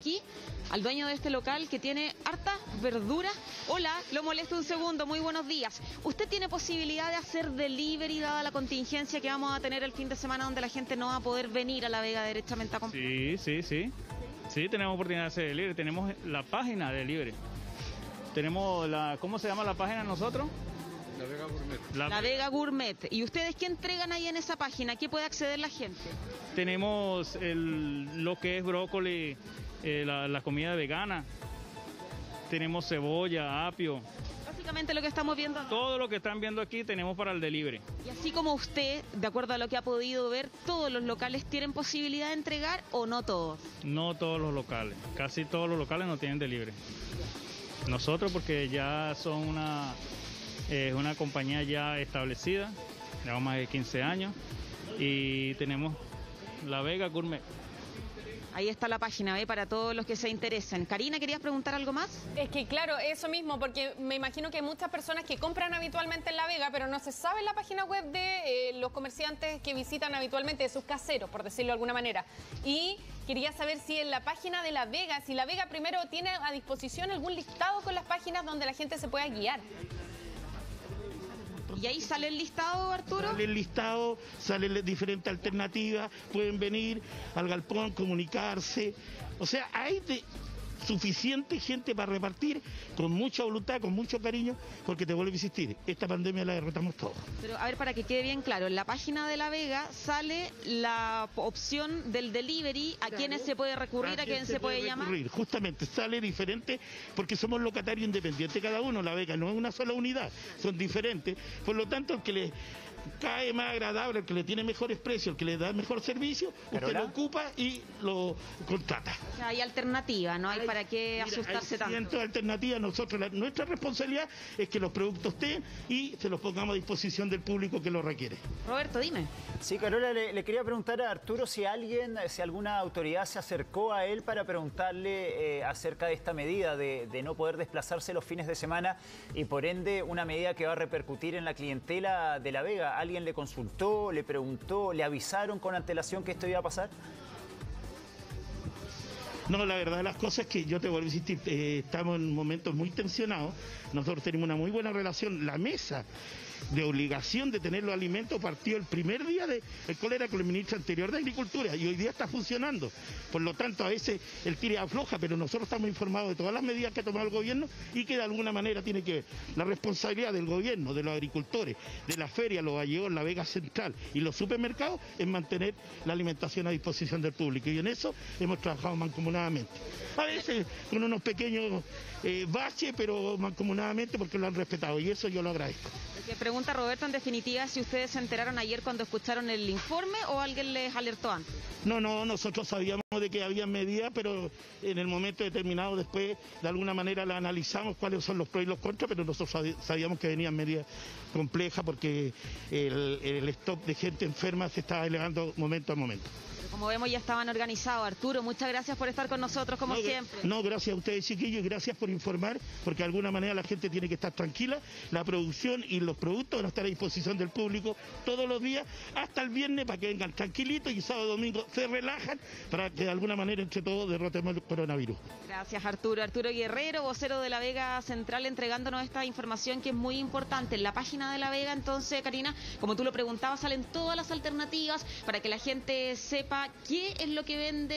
aquí al dueño de este local que tiene harta verdura. Hola, lo molesto un segundo, muy buenos días. ¿Usted tiene posibilidad de hacer delivery dada la contingencia que vamos a tener el fin de semana donde la gente no va a poder venir a La Vega derechamente a comprar? Sí, sí, sí. Sí, tenemos oportunidad de hacer delivery. Tenemos la página de delivery. Tenemos la, ¿cómo se llama la página nosotros? La Vega Gourmet. La- La Vega Gourmet. ¿Y ustedes qué entregan ahí en esa página? ¿Qué puede acceder la gente? Tenemos el, lo que es brócoli, eh, la, la comida vegana. Tenemos cebolla, apio. Básicamente lo que estamos viendo. Todo lo que están viendo aquí tenemos para el delivery. Y así como usted, de acuerdo a lo que ha podido ver, todos los locales tienen posibilidad de entregar o no todos. No todos los locales, casi todos los locales no tienen delivery. Nosotros porque ya son una, eh, una compañía ya establecida, llevamos más de 15 años y tenemos La Vega Gourmet. Ahí está la página B para todos los que se interesen. Karina, ¿querías preguntar algo más? Es que claro, eso mismo, porque me imagino que hay muchas personas que compran habitualmente en La Vega, pero no se sabe la página web de eh, los comerciantes que visitan habitualmente, de sus caseros, por decirlo de alguna manera. Y quería saber si en la página de La Vega, si La Vega primero tiene a disposición algún listado con las páginas donde la gente se pueda guiar. Y ahí sale el listado, Arturo. Sale el listado, salen diferentes alternativas, pueden venir al galpón, comunicarse. O sea, hay de- suficiente gente para repartir con mucha voluntad, con mucho cariño, porque te vuelvo a insistir, esta pandemia la derrotamos todos. Pero a ver, para que quede bien claro, en la página de La Vega sale la opción del delivery, a quienes se puede recurrir, a, quién se, puede, llamar. recurrir? Justamente, sale diferente porque somos locatarios independientes cada uno, la Vega no es una sola unidad, son diferentes. Por lo tanto, el que le cae más agradable, el que le tiene mejores precios, el que le da mejor servicio, usted lo ocupa y lo contrata. Hay alternativa, no hay para qué Mira, asustarse hay tanto. de alternativas. Nosotros, la- nuestra responsabilidad es que los productos estén y se los pongamos a disposición del público que lo requiere. Roberto, dime. Sí, Carola, le, le quería preguntar a Arturo si alguien, si alguna autoridad se acercó a él para preguntarle eh, acerca de esta medida de, de no poder desplazarse los fines de semana y por ende una medida que va a repercutir en la clientela de La Vega. ¿Alguien le consultó, le preguntó, le avisaron con antelación que esto iba a pasar? No, la verdad de las cosas es que yo te vuelvo a insistir, eh, estamos en momentos muy tensionados, nosotros tenemos una muy buena relación, la mesa de obligación de tener los alimentos partió el primer día de el cólera con el ministro anterior de Agricultura y hoy día está funcionando. Por lo tanto, a veces el tire afloja, pero nosotros estamos informados de todas las medidas que ha tomado el gobierno y que de alguna manera tiene que ver la responsabilidad del gobierno, de los agricultores, de la feria, los gallegos, la Vega Central y los supermercados es mantener la alimentación a disposición del público y en eso hemos trabajado mancomunadamente. A veces con unos pequeños eh, baches, pero mancomunadamente porque lo han respetado y eso yo lo agradezco. Pregunta Roberto, en definitiva, si ustedes se enteraron ayer cuando escucharon el informe o alguien les alertó antes. No, no, nosotros sabíamos de que había medidas, pero en el momento determinado después de alguna manera la analizamos cuáles son los pros y los contras, pero nosotros sabíamos que venían medidas complejas porque el, el stock de gente enferma se estaba elevando momento a momento. Como vemos, ya estaban organizados. Arturo, muchas gracias por estar con nosotros, como no, siempre. No, gracias a ustedes chiquillos y gracias por informar, porque de alguna manera la gente tiene que estar tranquila. La producción y los productos van a estar a disposición del público todos los días, hasta el viernes, para que vengan tranquilitos y sábado y domingo se relajan, para que de alguna manera entre todos derrotemos el coronavirus. Gracias, Arturo. Arturo Guerrero, vocero de la Vega Central, entregándonos esta información que es muy importante. En la página de la Vega, entonces, Karina, como tú lo preguntabas, salen todas las alternativas para que la gente sepa qué es lo que vende